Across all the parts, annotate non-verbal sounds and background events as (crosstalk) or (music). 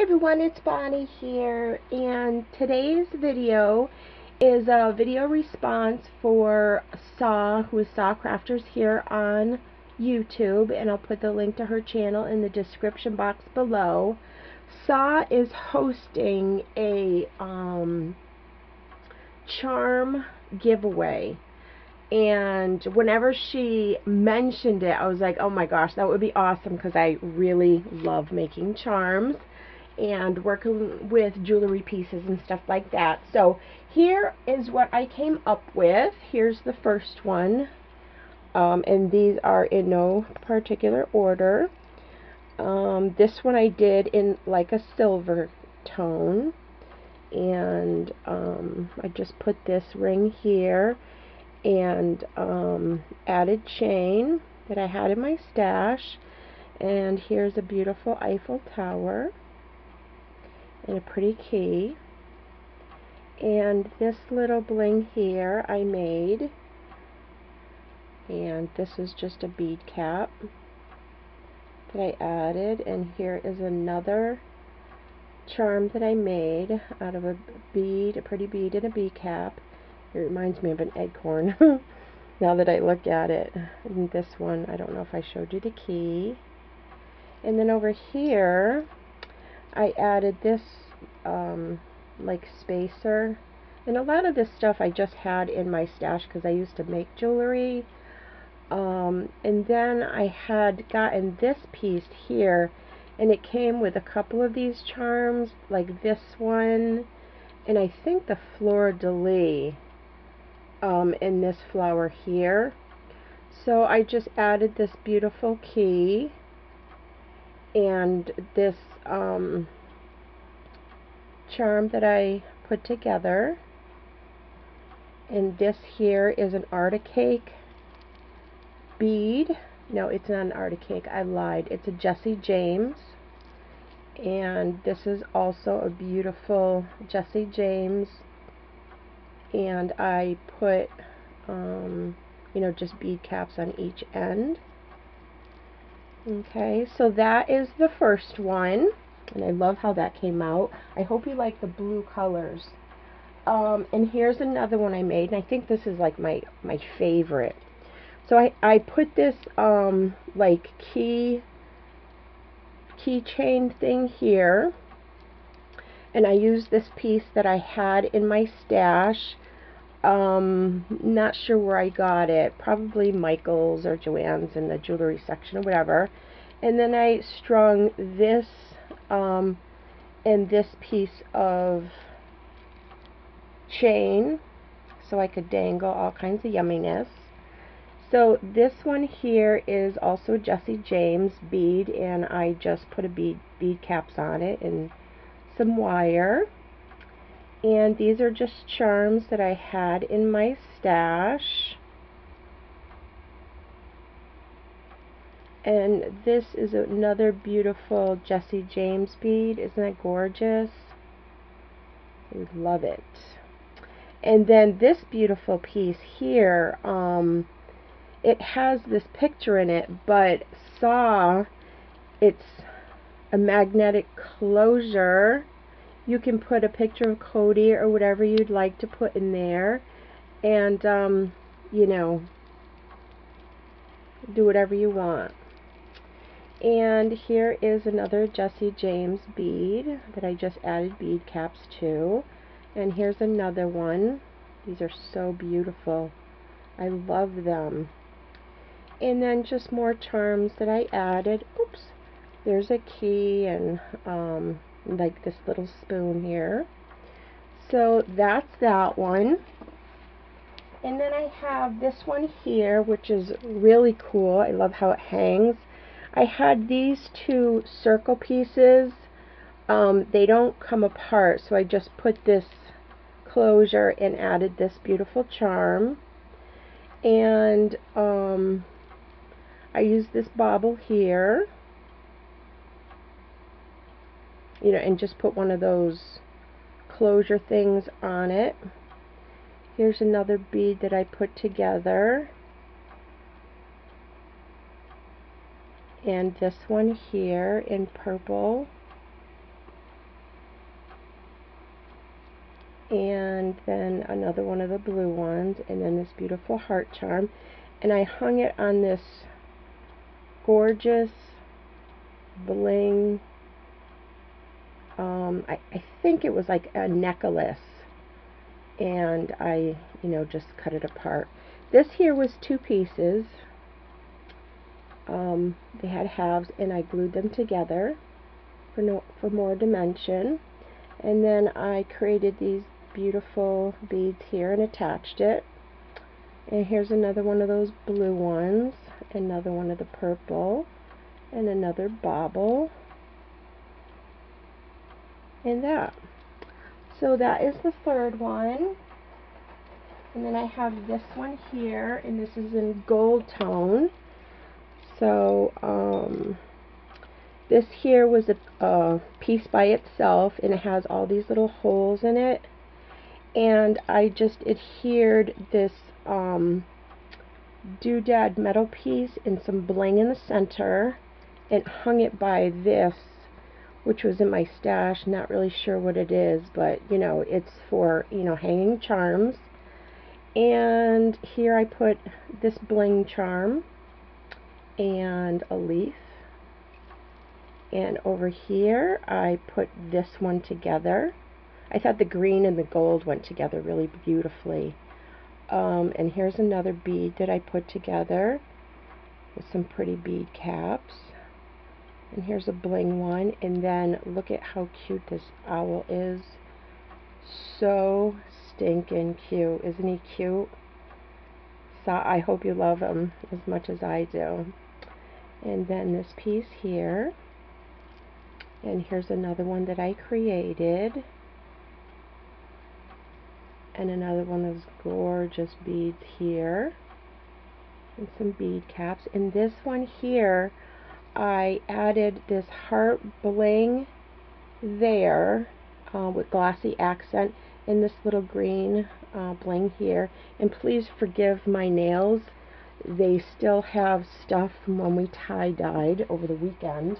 Everyone, it's Bonnie here, and today's video is a video response for Sa, who is SaCrafters here on YouTube, and I'll put the link to her channel in the description box below. Sa is hosting a um, charm giveaway and whenever she mentioned it I was like oh my gosh that would be awesome because I really love making charms and working with jewelry pieces and stuff like that. So here is what I came up with. Here's the first one. Um, and these are in no particular order. Um, this one I did in like a silver tone. And um, I just put this ring here and um, added chain that I had in my stash. And here's a beautiful Eiffel Tower a pretty key. And this little bling here I made. And this is just a bead cap that I added. And here is another charm that I made out of a bead, a pretty bead and a bead cap. It reminds me of an acorn. (laughs) Now that I look at it. And this one, I don't know if I showed you the key. And then over here, I added this um, like spacer. And a lot of this stuff I just had in my stash because I used to make jewelry. Um, and then I had gotten this piece here and it came with a couple of these charms like this one and I think the Fleur de Lis um, in this flower here. So I just added this beautiful key and this um, charm that I put together. And this here is an Arctic cake bead. No, it's not an Arctic cake. I lied. It's a Jesse James. And this is also a beautiful Jesse James and I put um, you know just bead caps on each end okay so that is the first one and I love how that came out. I hope you like the blue colors. Um, and here's another one I made and I think this is like my my favorite. So I, I put this um, like key keychain thing here and I used this piece that I had in my stash um, not sure where I got it. Probably Michael's or Joann's in the jewelry section or whatever. And then I strung this um, and this piece of chain so I could dangle all kinds of yumminess. So this one here is also Jesse James bead and I just put a bead, bead caps on it and some wire. And these are just charms that I had in my stash. And this is another beautiful Jesse James bead. Isn't that gorgeous? I love it. And then this beautiful piece here, um, it has this picture in it, but Sa it's a magnetic closure you can put a picture of Cody or whatever you'd like to put in there. And um, you know do whatever you want. And here is another Jesse James bead that I just added bead caps to. And here's another one. These are so beautiful. I love them. And then just more charms that I added. Oops. There's a key and um, like this little spoon here. So that's that one. And then I have this one here, which is really cool. I love how it hangs. I had these two circle pieces. Um, they don't come apart, so I just put this closure and added this beautiful charm. And um, I used this bauble here you know, and just put one of those closure things on it. Here's another bead that I put together. And this one here in purple. And then another one of the blue ones. And then this beautiful heart charm. And I hung it on this gorgeous bling um, I, I think it was like a necklace. And I you know just cut it apart. This here was two pieces. Um, they had halves and I glued them together for, no, for more dimension. And then I created these beautiful beads here and attached it. And here's another one of those blue ones another one of the purple and another bauble and that. So that is the third one. And then I have this one here and this is in gold tone. So um, this here was a, a piece by itself and it has all these little holes in it. And I just adhered this um, doodad metal piece and some bling in the center. And hung it by this which was in my stash not really sure what it is but you know it's for you know hanging charms. And here I put this bling charm and a leaf. And over here I put this one together. I thought the green and the gold went together really beautifully. Um, and here's another bead that I put together with some pretty bead caps and here's a bling one. And then look at how cute this owl is. So stinking cute. Isn't he cute? So I hope you love him as much as I do. And then this piece here. And here's another one that I created. And another one of those gorgeous beads here. And some bead caps. And this one here I added this heart bling there uh, with glossy accent in this little green uh, bling here. And please forgive my nails. They still have stuff from when we tie-dyed over the weekend.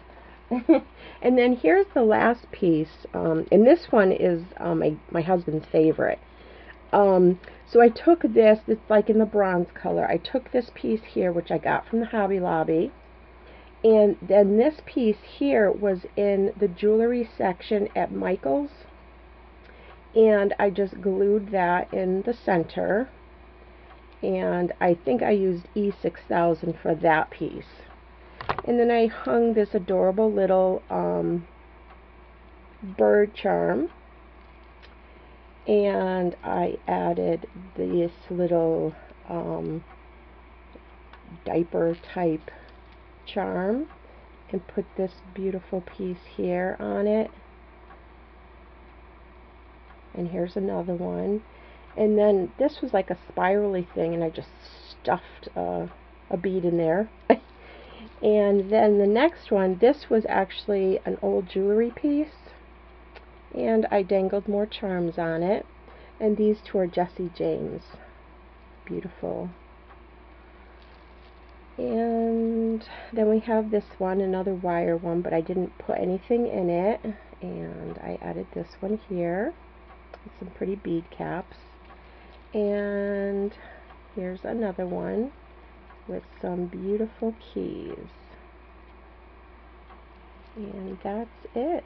(laughs) And then here's the last piece, um, and this one is um, my, my husband's favorite. Um, so I took this, it's like in the bronze color, I took this piece here, which I got from the Hobby Lobby, and then this piece here was in the jewelry section at Michael's, and I just glued that in the center, and I think I used E6000 for that piece. And then I hung this adorable little um, bird charm. And I added this little um, diaper type charm and put this beautiful piece here on it. And here's another one. And then this was like a spirally thing and I just stuffed a bead in there. (laughs) And then the next one, this was actually an old jewelry piece. And I dangled more charms on it. And these two are Jesse James. Beautiful. And then we have this one, another wire one, but I didn't put anything in it. And I added this one here. With some pretty bead caps. And here's another one with some beautiful keys. And that's it.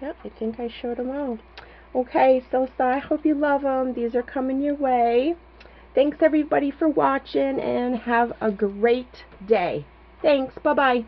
Yep, I think I showed them all. Okay, so, so I hope you love them. These are coming your way. Thanks everybody for watching and have a great day. Thanks. Bye-bye.